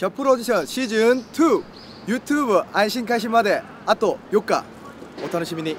ショップローディションシーズン 2YouTube 配信開始まであと4日。お楽しみに。